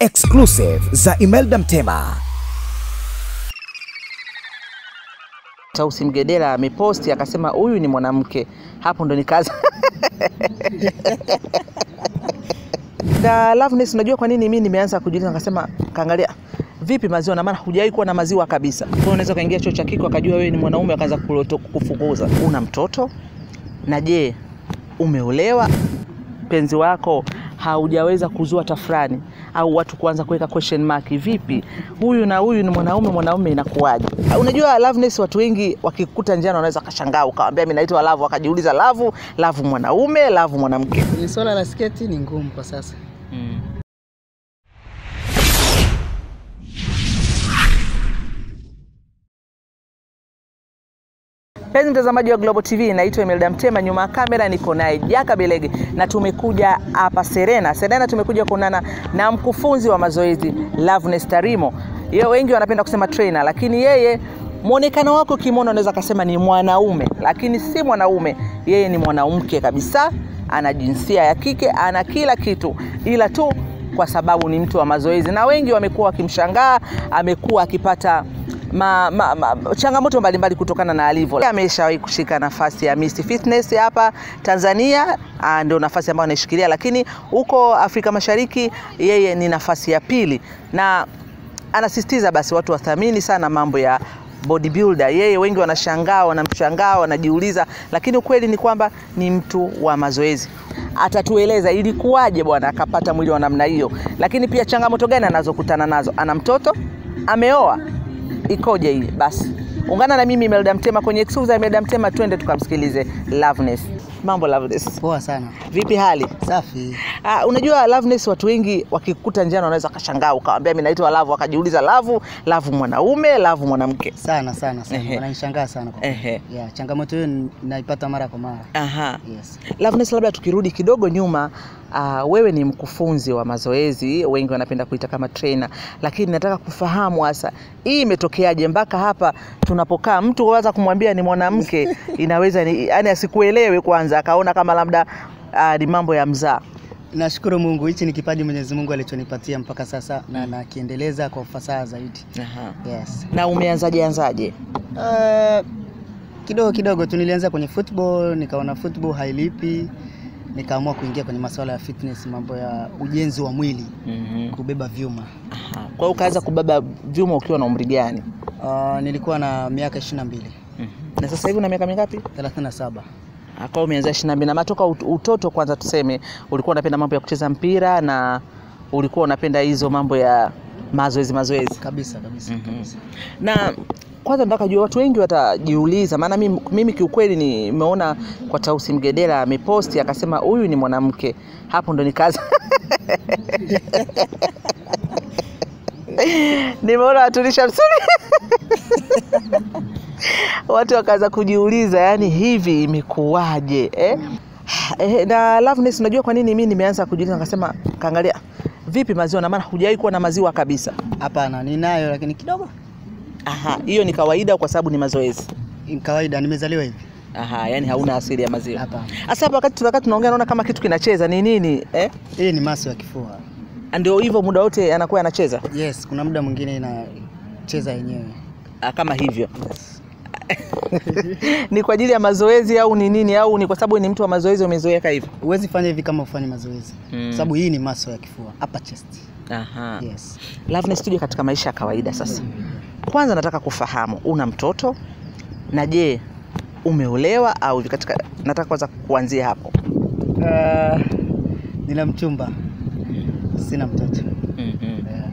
exclusive za Imelda Mtema. Tausi Mgedela ameposti akasema huyu ni mwanamke. Hapo ndo nikaza na Loveness, unajua kwa nini mimi nimeanza kujiuliza, nikasema kaangalia vipi maziwa, na maana hujawahi kuwa na maziwa kabisa. Kwa unaweza kaingia chuo cha kike akajua wewe ni mwanaume, akaanza kufukuza. Una mtoto na je, umeolewa? Mpenzi wako haujaweza kuzua tafrani au watu kuanza kuweka question mark, vipi huyu na huyu ni mwanaume, mwanaume inakuwaje? Unajua Loveness, watu wengi wakikuta njiani wanaweza kashangaa, ukawambia mimi naitwa Love, wakajiuliza Love, Love mwanaume, Love mwanamke. Ni swala la sketi ni ngumu kwa sasa. Mpenzi mtazamaji wa Global TV, naitwa Imelda Mtema, nyuma ya kamera niko naye Jaka Belege na tumekuja hapa Serena. Serena tumekuja kuonana na mkufunzi wa mazoezi Loveness Tarimo. Yeye wengi wanapenda kusema trainer, lakini yeye mwonekano wako kimono unaweza kasema ni mwanaume, lakini si mwanaume, yeye ni mwanamke kabisa. Ana jinsia ya kike, ana kila kitu, ila tu kwa sababu ni mtu wa mazoezi, na wengi wamekuwa wakimshangaa, amekuwa akipata ma, ma, ma, changamoto mbalimbali kutokana na alivyo. Ameshawahi kushika nafasi ya Miss Fitness hapa Tanzania, ah, ndio nafasi ambayo anaishikilia, lakini huko Afrika Mashariki yeye ni nafasi ya pili, na anasisitiza basi watu wathamini sana mambo ya bodybuilder. Yeye wengi wanashangaa, wanamshangaa, wanajiuliza, lakini ukweli ni kwamba ni mtu wa mazoezi. Atatueleza ilikuwaje bwana akapata mwili wa namna hiyo, lakini pia changamoto gani anazokutana nazo. Ana mtoto, ameoa, ikoje hii? Basi ungana na mimi Melda Mtema kwenye exclusive melda Mtema, twende tukamsikilize Loveness. Mambo Loveness, Poa sana. vipi hali? Safi. Ah, unajua Loveness, watu wengi wakikuta njiani wanaweza kashangaa, ukawaambia mimi naitwa Love, wakajiuliza Love, Love mwanaume, Love mwanamke. Sana sana sana. Wananishangaa sana kwa kweli. Yeah, changamoto hiyo naipata mara kwa mara. Aha. Yes. Loveness, labda tukirudi kidogo nyuma, uh, wewe ni mkufunzi wa mazoezi, wengi wanapenda kuita kama trainer, lakini nataka kufahamu hasa hii imetokeaje mpaka hapa tunapokaa, mtu kwanza kumwambia ni mwanamke inaweza ni, yani asikuelewe kwanza, akaona kama labda uh, ni mambo ya mzaa. Nashukuru Mungu, hichi ni kipaji Mwenyezi Mungu alichonipatia mpaka sasa na nakiendeleza kwa ufasaha zaidi. Aha. Yes. Na umeanzaje anzaje? Uh, kidogo kidogo tu nilianza kwenye football, nikaona football hailipi, nikaamua kuingia kwenye masuala ya fitness, mambo ya ujenzi wa mwili, mm -hmm. kubeba vyuma. Aha. Kwa hiyo ukaanza kubeba vyuma ukiwa na umri gani? Uh, nilikuwa na miaka 22, Na sasa hivi una miaka mingapi? 37. Ah, Kwa hiyo umeanza ishirini na mbili na matoka utoto, kwanza tuseme ulikuwa unapenda mambo ya kucheza mpira na ulikuwa unapenda hizo mambo ya mazoezi mazoezi. Kabisa kabisa mm -hmm. kabisa. Na kwanza nataka jua, watu wengi watajiuliza, maana mimi, mimi kiukweli nimeona kwa Tausi Mgedela ameposti akasema huyu ni mwanamke. Hapo ndo nikaza nimeona watulisha msuri watu wakaanza kujiuliza, yani hivi imekuwaje eh? Eh, na Loveness, unajua kwa nini mimi nimeanza kujiuliza, nikasema kaangalia vipi maziwa, na maana kuwa na maziwa kabisa. Hapana, ninayo lakini kidogo. Aha, hiyo ni kawaida kwa sababu ni mazoezi. Ni kawaida, nimezaliwa hivi. Aha, yani hauna asili ya maziwa. Hapana. Sasa wakati tunakaa tunaongea naona kama kitu kinacheza ni nini eh? Hii ni maso ya kifua. Ndio hivyo muda wote anakuwa anacheza Yes, kuna muda mwingine inacheza yenyewe. ah, kama hivyo. Yes. Ni kwa ajili ya mazoezi au ni nini au ni kwa sababu ni mtu wa mazoezi umezoeka hivyo? Huwezi fanya hivi kama ufanye mazoezi. Mm. Sababu hii ni maso ya kifua, upper chest. Aha. Yes. Loveness, tuje katika maisha ya kawaida sasa. Kwanza nataka kufahamu una mtoto na je umeolewa au katika, nataka kwanza kuanzia hapo. Uh, nina mchumba. Sina mtoto. mm yeah.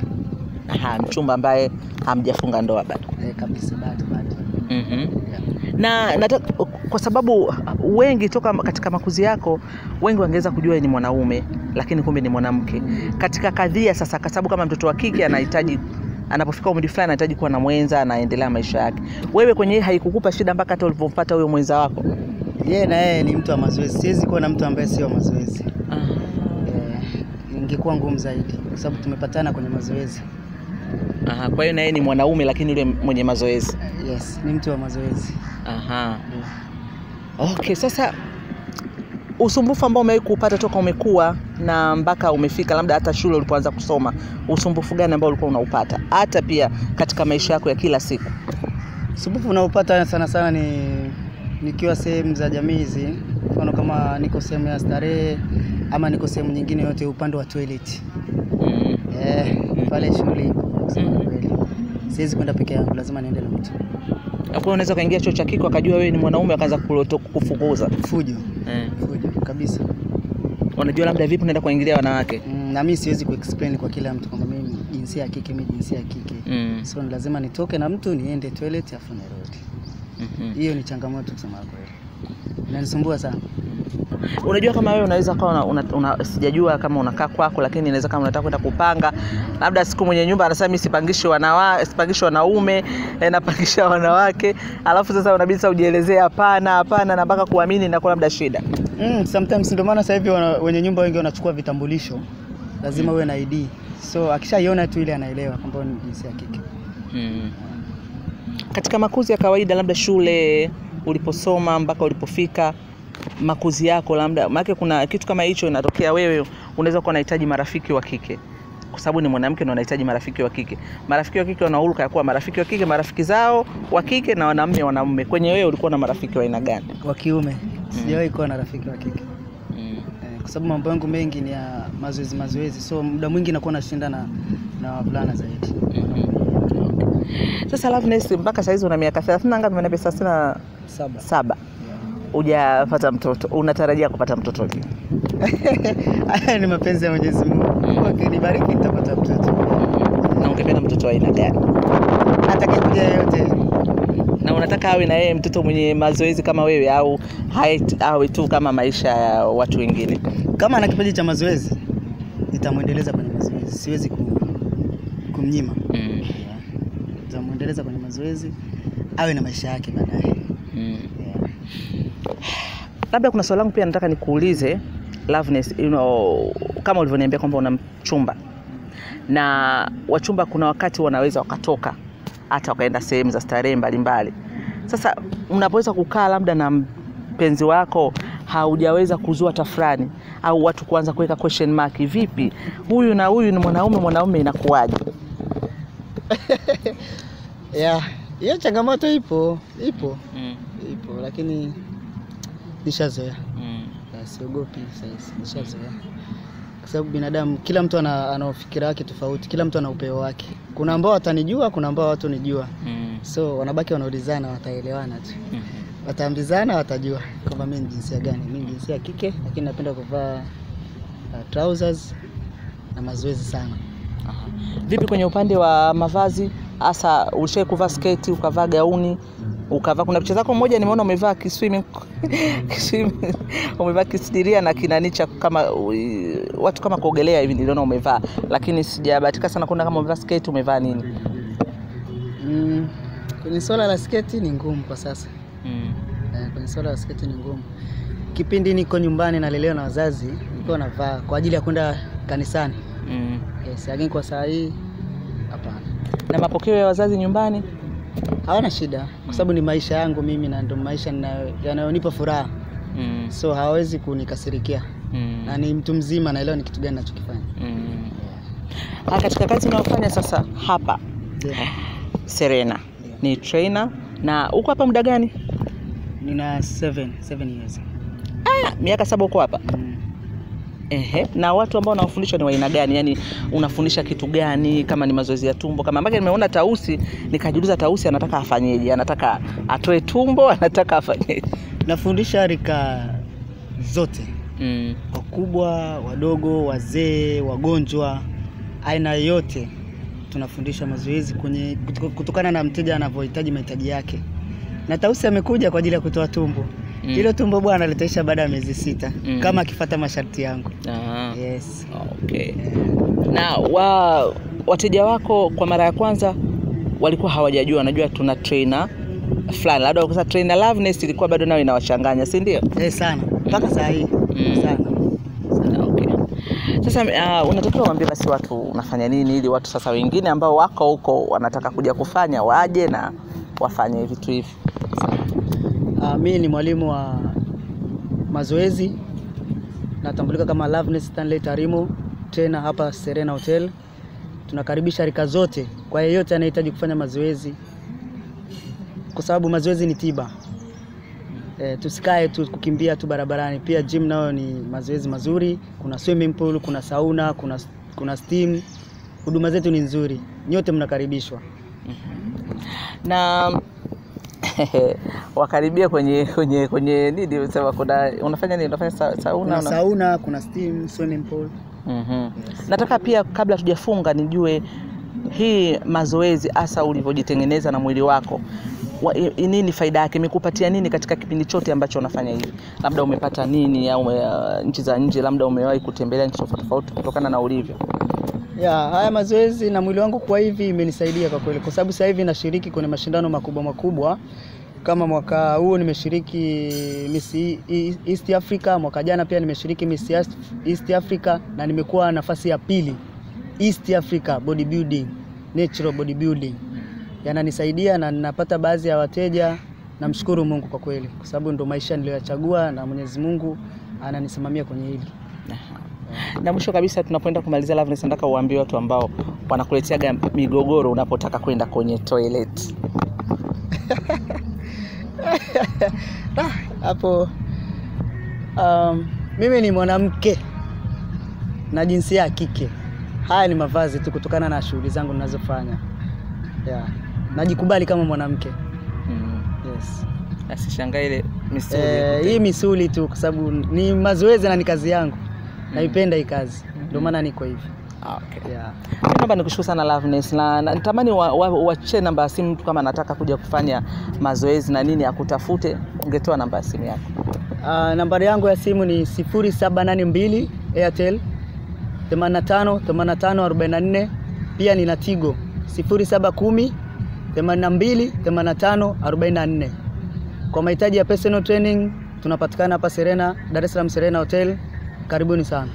Aha, mchumba ambaye hamjafunga ndoa bado. eh, kabisa bado bado. mm Yeah. na nataka kwa sababu wengi toka katika makuzi yako wengi wangeweza kujua ni mwanaume lakini kumbe ni mwanamke katika kadhia sasa kwa sababu kama mtoto wa kike anahitaji anapofika umri fulani anahitaji kuwa na mwenza anaendelea maisha yake wewe kwenye haikukupa shida mpaka hata ulivyompata huyo mwenza wako Yeye na yeye ni mtu wa mazoezi. Siwezi kuwa na mtu ambaye sio mazoezi. Eh, ingekuwa ngumu zaidi kwa sababu tumepatana kwenye mazoezi. Aha, kwa hiyo na yeye ni mwanaume lakini yule mwenye mazoezi Yes, ni mtu wa mazoezi. Aha. Ndio. Okay, sasa usumbufu ambao umewahi kuupata toka umekuwa na mpaka umefika labda hata shule ulipoanza kusoma, usumbufu gani ambao ulikuwa unaupata hata pia katika maisha yako ya kila siku? Usumbufu unaopata sana sana ni nikiwa sehemu za jamii hizi, mfano kama niko sehemu ya starehe ama niko sehemu nyingine yote upande wa toilet. Mm. Eh, pale shughuli ipo, Mhm. kweli. Siwezi kwenda peke yangu, lazima niende na mtu. Kwa unaweza ukaingia chuo cha kike akajua wewe ni mwanaume akaanza kufukuza. Fujo, Mm. Unajua labda vipi unaenda kuingilia wanawake. Mm, na mimi siwezi kuexplain kwa kila mtu kwamba mimi jinsia ya kike, mimi jinsia ya kike. Mm. So ni lazima nitoke na mtu niende toilet afu nirudi. Mhm. Hiyo ni changamoto kusema kweli. Inanisumbua sana. Unajua kama wewe unaweza kawa una, una, una, sijajua kama unakaa kwako, lakini inaweza kama unataka kwenda kupanga, labda siku mwenye nyumba anasema mimi sipangishi wanawa, sipangishi wanaume eh, napangisha wanawake, alafu sasa unabidi sasa ujielezee hapana, hapana, na mpaka kuamini inakuwa labda shida. Mm, sometimes ndio maana sasa hivi wenye nyumba wengi wanachukua vitambulisho, lazima uwe mm. na ID. So akishaiona tu ile anaelewa kwamba ni jinsia ya kike. Mm. Katika makuzi ya kawaida, labda shule uliposoma mpaka ulipofika makuzi yako, labda maana kuna kitu kama hicho inatokea, wewe unaweza kuwa unahitaji marafiki wa kike kwa sababu ni mwanamke na unahitaji marafiki wa kike. Marafiki wa kike wana hulka ya kuwa marafiki wa kike, marafiki zao wa kike na wanaume wanaume. Kwenye wewe ulikuwa na marafiki wa aina gani? Wa kiume sijawahi kuwa na rafiki wa kike Mm. eh, kwa sababu mambo yangu mengi ni ya mazoezi mazoezi, so muda mwingi nakuwa nashinda na na wavulana zaidi. Sasa Loveness, mpaka saizi una miaka 30 na ngapi? Umeniambia thelathini na Saba. saba. Hujapata mtoto, unatarajia kupata mtoto lini? Haya ni mapenzi ya Mwenyezi Mungu. Mungu akinibariki nitapata mtoto. na ungependa mtoto aina gani? Atakayekuja yeyote. Na unataka awe na yeye mtoto mwenye mazoezi kama wewe au awe tu kama maisha ya watu wengine? Kama ana kipaji cha mazoezi, nitamwendeleza kwenye mazoezi. Siwezi ku, kumnyima. Mm. Nitamwendeleza kwenye mazoezi awe na maisha yake baadaye. Mm. Yeah. Labda kuna swali langu pia nataka nikuulize Loveness, you know, kama ulivyoniambia kwamba una mchumba na wachumba, kuna wakati wanaweza wakatoka hata wakaenda sehemu za starehe mbalimbali. Sasa unapoweza kukaa labda na mpenzi wako haujaweza kuzua tafrani au watu kuanza kuweka question mark, vipi huyu na huyu ni mwanaume mwanaume, inakuwaje? Yeah. Hiyo changamoto ipo, ipo, Mm. ipo lakini nishazoea. Mm. Yeah, siogopi sasa, nishazoea. Kwa sababu binadamu kila mtu ana, ana ufikira wake tofauti, kila mtu ana upeo wake. Kuna ambao watanijua, kuna ambao watu nijua Mm. So wanabaki wanaulizana, wataelewana tu. Mm. Wataambizana, watajua kwamba mimi ni jinsia gani. Mimi ni jinsia kike, lakini napenda kuvaa uh, trousers na mazoezi sana. Aha. Vipi kwenye upande wa mavazi, hasa ulishai kuvaa sketi ukavaa gauni ukavaa, kuna picha zako moja nimeona umevaa kiswimming kiswimming, umevaa kisidiria na kinanicha kama watu kama kuogelea hivi, niliona umevaa, lakini sijabahatika sana kuona kama umevaa sketi. Umevaa nini? Mm, kwenye swala la sketi ni ngumu kwa sasa. Mm. Eh, kwenye swala la sketi ni ngumu. Kipindi niko nyumbani nalelewa na wazazi, nilikuwa navaa kwa ajili ya kwenda kanisani. Mm. Yes, lakini kwa saa hii hapana. Na mapokeo ya wazazi nyumbani? Hawana shida kwa sababu ni maisha yangu mimi na ndo maisha yanayonipa furaha. Mm. So hawawezi kunikasirikia. Mm. Na ni mtu mzima naelewa ni kitu gani nachokifanya. Mm. Yeah. katika kazi unayofanya sasa hapa Yeah. Serena ni trainer na uko hapa muda gani? Nina 7 7 years. Ah, Miaka saba uko hapa? Mm. Ehe. Na watu ambao unawafundisha ni waina gani? Yaani unafundisha kitu gani? Kama ni mazoezi ya tumbo, kama mbaka nimeona Tausi, nikajiuliza Tausi anataka afanyeje? Anataka atoe tumbo, anataka afanyeje? Nafundisha rika zote. Mm. wakubwa, wadogo, wazee, wagonjwa, aina yote tunafundisha mazoezi kwenye kutokana na mteja anavyohitaji mahitaji yake. Na Tausi amekuja kwa ajili ya kutoa tumbo. Mm. Hilo tumbo bwana litaisha baada ya miezi sita Mm. kama akifuata masharti yangu. Aha. Yes. Okay. Na wa wateja wako kwa mara ya kwanza walikuwa hawajajua, wanajua tuna trainer fulani, labda wakasa trainer Loveness ilikuwa bado nayo inawachanganya, si ndio? Eh, sana mpaka saa hii Mm. sana. Sasa uh, unatakiwa uambie basi watu unafanya nini ili watu sasa wengine ambao wako huko wanataka kuja kufanya waje na wafanye vitu hivi. Uh, mimi ni mwalimu wa mazoezi natambulika kama Loveness Stanley Tarimo, tena hapa Serena Hotel. Tunakaribisha rika zote kwa yeyote anayehitaji kufanya mazoezi, kwa sababu mazoezi ni tiba. E, tusikae tu kukimbia tu barabarani. Pia gym nayo ni mazoezi mazuri, kuna swimming pool, kuna sauna, kuna, kuna steam. Huduma zetu ni nzuri, nyote mnakaribishwa. na wakaribia kwenye kwenye kwenye nini sema kuna unafanya nini unafanya sa, sauna Kuna una... sauna, kuna steam, swimming pool. mm -hmm. yes. nataka pia kabla tujafunga nijue hii mazoezi hasa ulivyojitengeneza na mwili wako nini faida yake? Imekupatia nini katika kipindi chote ambacho unafanya hivi? Labda umepata nini au uh, nchi za nje labda umewahi kutembelea nchi tofauti tofauti kutokana na ulivyo? Ya, haya mazoezi na mwili wangu kwa hivi imenisaidia kwa kweli, kwa sababu sasa hivi nashiriki kwenye mashindano makubwa makubwa. Kama mwaka huu nimeshiriki Miss E- E- East Africa, mwaka jana pia nimeshiriki Miss East Africa na nimekuwa nafasi ya pili. East Africa bodybuilding, natural bodybuilding. Yananisaidia na ninapata baadhi ya wateja. Namshukuru Mungu kwa kweli, kwa sababu ndo maisha niliyoyachagua na Mwenyezi Mungu ananisimamia kwenye hili. na mwisho kabisa tunapoenda kumalizia Loveness, nataka uambie watu ambao wanakuleteaga migogoro unapotaka kwenda kwenye toilet Ah, hapo um, mimi ni mwanamke na jinsia ya kike. Haya ni mavazi tu kutokana na shughuli zangu ninazofanya. Yeah. Najikubali kama mwanamke. mm. Yes. asishangae ile misuli Eh, hii misuli tu kwa sababu ni mazoezi na ni kazi yangu. Naipenda hii kazi. Ndio maana niko hivi. Ah, okay. Yeah. Naomba nikushukuru sana Loveness na na natamani uachie wa, wa, namba ya simu mtu kama anataka kuja kufanya mazoezi na nini akutafute, ungetoa namba ya simu yako. Uh, nambari yangu ya simu ni 0782 Airtel 85 85 44. Pia nina Tigo 0710 82 85 44. Kwa mahitaji ya personal training tunapatikana hapa Serena, Dar es Salaam Serena Hotel. Karibuni sana.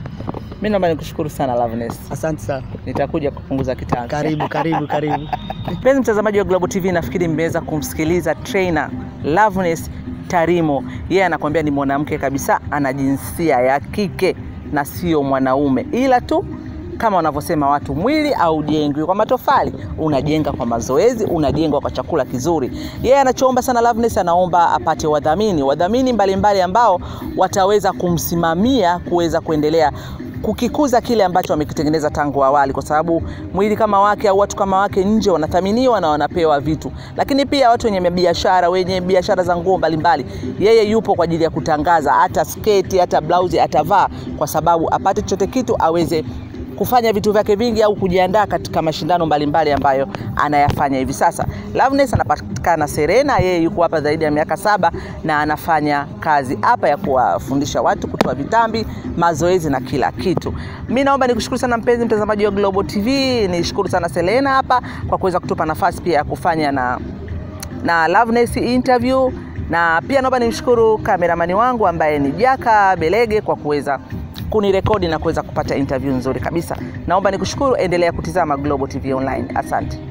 Mimi naomba nikushukuru sana Loveness. Asante sana. Nitakuja kupunguza kitanzi. Karibu, karibu, karibu. Mpenzi mtazamaji wa Global TV, nafikiri mmeweza kumsikiliza trainer Loveness Tarimo. Yeye yeah, anakuambia ni mwanamke kabisa, ana jinsia ya kike na sio mwanaume, ila tu kama wanavyosema watu, mwili haujengwi kwa matofali, unajenga kwa mazoezi, unajengwa kwa chakula kizuri. Yeye yeah, anachoomba sana Loveness, anaomba apate wadhamini, wadhamini mbalimbali ambao wataweza kumsimamia kuweza kuendelea kukikuza kile ambacho wamekitengeneza tangu awali, kwa sababu mwili kama wake au watu kama wake nje wanathaminiwa na wanapewa vitu, lakini pia watu wenye biashara, wenye biashara za nguo mbalimbali, yeye yupo kwa ajili ya kutangaza, hata sketi, hata blausi atavaa, kwa sababu apate chochote kitu aweze kufanya vitu vyake vingi au kujiandaa katika mashindano mbalimbali ambayo anayafanya hivi sasa. Loveness anapatikana Serena, yeye yuko hapa zaidi ya miaka saba na anafanya kazi hapa ya kuwafundisha watu kutoa vitambi, mazoezi na kila kitu. Mi naomba nikushukuru sana mpenzi mtazamaji wa Global TV, nishukuru sana Serena hapa kwa kuweza kutupa nafasi pia ya kufanya na na Loveness interview na pia naomba nimshukuru kameramani wangu ambaye ni Jaka Belege kwa kuweza kunirekodi na kuweza kupata interview nzuri kabisa. Naomba nikushukuru, endelea kutizama Global TV Online. Asante.